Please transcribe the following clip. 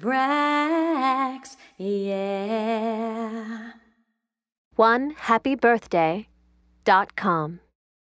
Brax, yeah. One happy birthday dot com.